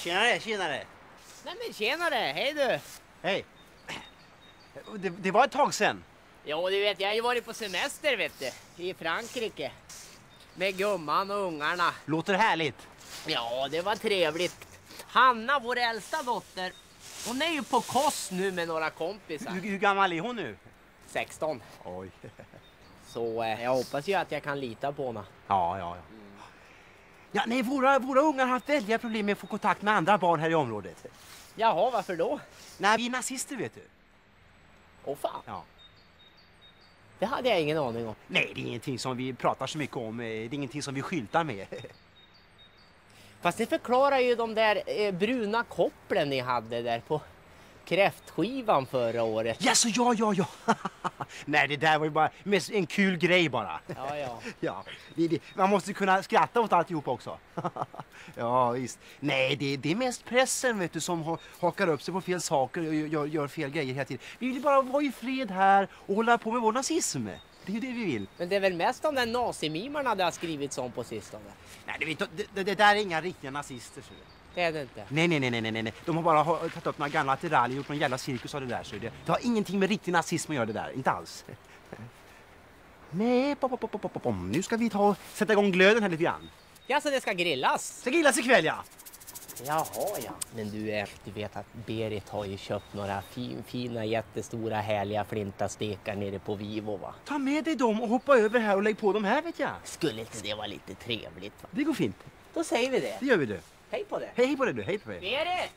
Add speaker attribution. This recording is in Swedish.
Speaker 1: Tjenare, tjenare.
Speaker 2: Nej men tjenare, hej du!
Speaker 1: Hej. Det, det var ett tag sen.
Speaker 2: Jo du vet, jag har ju varit på semester vet du, i Frankrike. Med gumman och ungarna.
Speaker 1: Låter härligt.
Speaker 2: Ja, det var trevligt. Hanna, vår äldsta dotter, hon är ju på kost nu med några kompisar.
Speaker 1: Hur, hur gammal är hon nu?
Speaker 2: 16.
Speaker 1: Oj.
Speaker 2: Så eh, jag hoppas ju att jag kan lita på henne.
Speaker 1: Ja, ja, ja. Ja, nej, våra, våra ungar har haft väldiga problem med att få kontakt med andra barn här i området.
Speaker 2: Jaha, varför då?
Speaker 1: Nej, vi är nazister vet du.
Speaker 2: Åh fan,
Speaker 1: Ja.
Speaker 2: det hade jag ingen aning om.
Speaker 1: Nej, det är ingenting som vi pratar så mycket om. eh, Det är ingenting som vi skyltar med.
Speaker 2: Fast det förklarar ju de där eh, bruna kopplen ni hade där på kräftskivan förra året.
Speaker 1: Ja, så ja, ja, ja. Nej, det där var ju bara mest en kul grej bara.
Speaker 2: Ja, ja.
Speaker 1: Ja, det, det, man måste kunna skratta åt alltihop också. ja, visst. Nej, det, det är mest pressen vet du, som ha, hakar upp sig på fel saker och gör, gör fel grejer hela tiden. Vi vill bara vara i fred här och hålla på med vår nazism. Det är det vi vill.
Speaker 2: Men det är väl mest de där nazimimarna det har skrivits om på sistone?
Speaker 1: Nej, det, det, det där är inga riktiga nazister. Så.
Speaker 2: Det är det inte.
Speaker 1: Nej, nej, nej, nej, nej, nej. De har bara ha- tagit upp några gamla attiraljer och gjort någon jävla cirkus av det där. Så det, det har ingenting med riktig nazism att göra det där. Inte alls. Nej, pop, pop, pop, pop, pop. nu ska vi ta och sätta igång glöden här lite grann.
Speaker 2: Ja, så det ska grillas?
Speaker 1: Ska grillas ikväll ja!
Speaker 2: Jaha, ja. Men du, är, du vet att Berit har ju köpt några fin, fina, jättestora, härliga flintastekar nere på Vivo, va?
Speaker 1: Ta med dig dem och hoppa över här och lägg på dem här vet jag.
Speaker 2: Skulle inte det vara lite trevligt? Va?
Speaker 1: Det går fint.
Speaker 2: Då säger vi det.
Speaker 1: Det gör vi du.
Speaker 2: Hej på det!
Speaker 1: Hej på dig du, hej på dig.
Speaker 2: Berit!